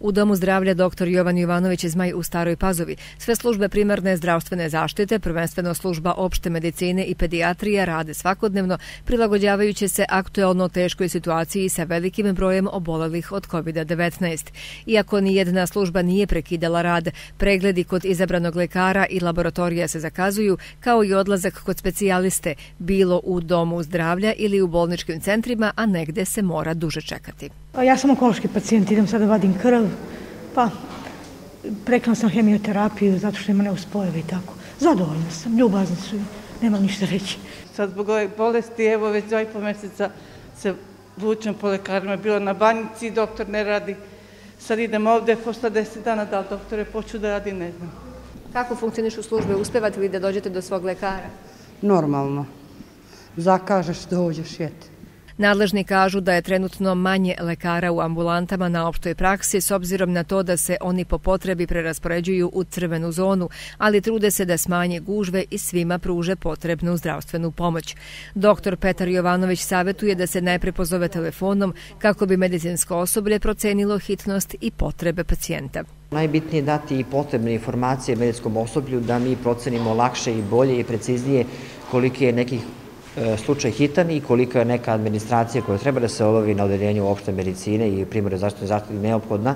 U Domu zdravlja dr. Jovan Jovanović iz Maj u Staroj Pazovi. Sve službe primarne zdravstvene zaštite, prvenstveno služba opšte medicine i pedijatrija, rade svakodnevno, prilagođavajući se aktuelno teškoj situaciji sa velikim brojem obolelih od COVID-19. Iako ni jedna služba nije prekidala rad, pregledi kod izabranog lekara i laboratorija se zakazuju, kao i odlazak kod specijaliste, bilo u Domu zdravlja ili u bolničkim centrima, a negde se mora duže čekati. Pa ja sam onkološki pacijent, idem sada vadim krv, pa preklam sam hemioterapiju zato što ima neuspojevi i tako. Zadovoljna sam, ljubazna su i nema ništa reći. Sad zbog ove bolesti, evo već dva i po mjeseca se vučem po lekarima, bilo na banjici, doktor ne radi. Sad idem ovde, posle deset dana da li doktore poču da radi, ne znam. Kako funkcioniš u službe? Uspevate li da dođete do svog lekara? Normalno. Zakažeš, dođeš, jeti. Nadležni kažu da je trenutno manje lekara u ambulantama na opštoj praksi s obzirom na to da se oni po potrebi preraspoređuju u crvenu zonu, ali trude se da smanje gužve i svima pruže potrebnu zdravstvenu pomoć. Doktor Petar Jovanović savjetuje da se najpre pozove telefonom kako bi medicinsko osoblje procenilo hitnost i potrebe pacijenta. Najbitnije je dati i potrebne informacije medicinskom osoblju da mi procenimo lakše i bolje i preciznije koliki je nekih E, slučaj hitan i koliko je neka administracija koja treba da se obavi na odeljenju opšte medicine i primore zaštite zaštite neophodna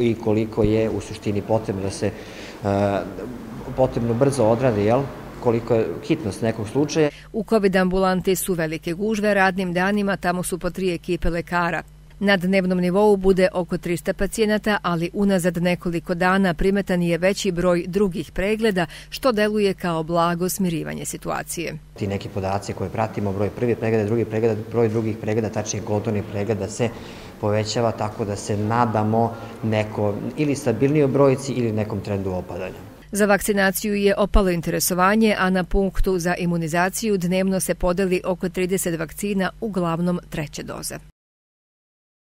i koliko je u suštini potrebno da se e, potrebno brzo odrade, jel? koliko je hitnost nekog slučaja. U COVID ambulante su velike gužve radnim danima, tamo su po tri ekipe lekara. Na dnevnom nivou bude oko 300 pacijenata, ali unazad nekoliko dana primetan je veći broj drugih pregleda, što deluje kao blago smirivanje situacije. Ti neki podaci koje pratimo, broj prvih pregleda, drugi pregleda, broj drugih pregleda, tačnije gotovnih pregleda se povećava tako da se nadamo neko ili stabilnijoj brojci ili nekom trendu opadanja. Za vakcinaciju je opalo interesovanje, a na punktu za imunizaciju dnevno se podeli oko 30 vakcina, uglavnom treće doze.